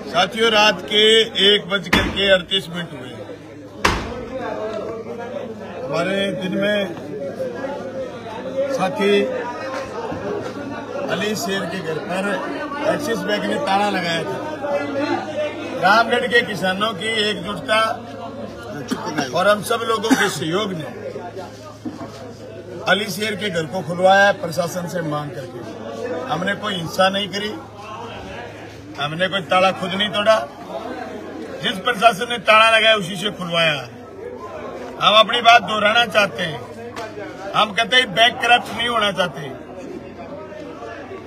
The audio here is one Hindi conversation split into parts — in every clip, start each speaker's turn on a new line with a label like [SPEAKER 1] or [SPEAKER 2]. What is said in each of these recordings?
[SPEAKER 1] साथियों, रात के एक बज करके अड़तीस मिनट हुए। हमारे दिन में साथी अली शेर के घर पर एक्सिस बैंक ने ताला लगाया था। रामगढ़ के किसानों की एकजुटता और हम सब लोगों के सहयोग ने अली शेर के घर को खुलवाया, प्रशासन से मांग करके। हमने कोई हिंसा नहीं करी। हमने कोई ताला खुद नहीं तोड़ा। जिस प्रशासन ने ताला लगाया, उसी से खुलवाया। हम अपनी बात दोहराना चाहते हैं। हम कहते हैं, बैंक करप्ट नहीं होना चाहते।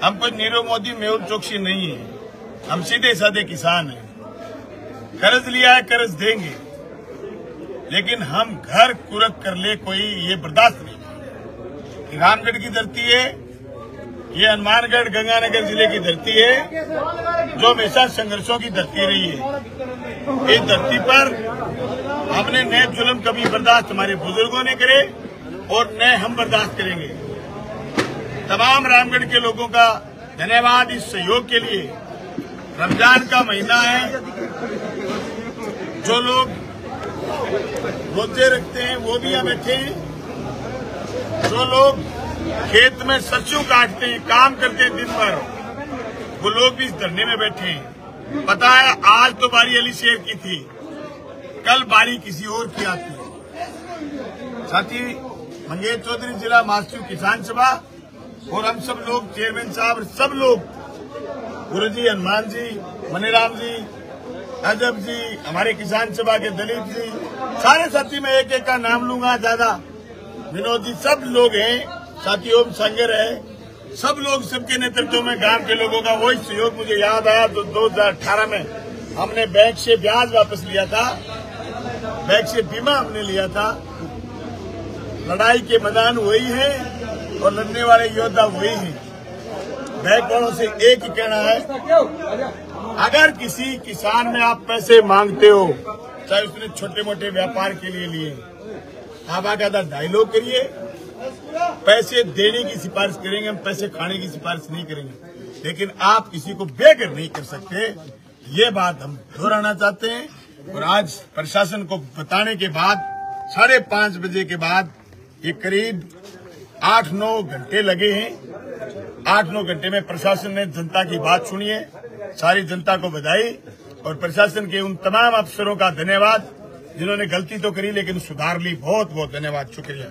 [SPEAKER 1] हम कोई नीरव मोदी, मेहुल चौकसी नहीं है। हम सीधे साधे किसान हैं। कर्ज लिया है, कर्ज देंगे। लेकिन हम घर कुरक कर ले, कोई ये बर्दाश्त नहीं। रामगढ़ की धरती है ये हनुमानगढ़ गंगानगर ज़िले की धरती है, जो हमेशा संघर्षों की धरती रही है। इस धरती पर हमने नए जुल्म कभी बर्दाश्त हमारे बुज़ुर्गों ने करे और नए हम बर्दाश्त करेंगे। तमाम रामगढ़ के लोगों का धन्यवाद इस सहयोग के लिए। रमज़ान का महीना है। जो लोग रोज़े रखते हैं, वो भी यहाँ बैठे हैं। जो लोग खेत में सरसों काटते हैं, काम करते हैं दिन भर। वो लोग भी इस धरने में बैठे हैं। पता है, आज तो बारी अली शेर की थी। कल बारी किसी और की आती है। साथी, मंगेश चौधरी, जिला महासचिव किसान सभा, और हम सब लोग चेयरमैन साहब, सब लोग गुरु जी हनुमान जी, मनीराम जी अजब जी, हमारे किसान सभा के दलित जी, सारे साथी, मैं एक एक का नाम लूँगा, ज़्यादा। विनोद जी, सब लोग हैं। साथी ओम संगर है सब लोग सबके नेतृत्व में, गाँव के लोगों का वही सहयोग मुझे याद आया तो 2018 में हमने बैंक से ब्याज वापस लिया था। बैंक से बीमा हमने लिया था। लड़ाई के मैदान वही है और लड़ने वाले योद्धा वही हैं। बैंक वालों से एक ही कहना है, अगर किसी किसान में आप पैसे मांगते हो, चाहे उसने छोटे मोटे व्यापार के लिए लिए, आप आगे डायलॉग करिए। पैसे देने की सिफारिश करेंगे, हम पैसे खाने की सिफारिश नहीं करेंगे। लेकिन आप किसी को बेघर नहीं कर सकते। ये बात हम दोहराना चाहते हैं और आज प्रशासन को बताने के बाद, साढ़े पाँच बजे के बाद ये करीब आठ नौ घंटे लगे हैं। आठ नौ घंटे में प्रशासन ने जनता की बात सुनी है, सारी जनता को बधाई और प्रशासन के उन तमाम अफसरों का धन्यवाद, जिन्होंने गलती तो करी, लेकिन सुधार ली बहुत बहुत धन्यवाद। शुक्रिया।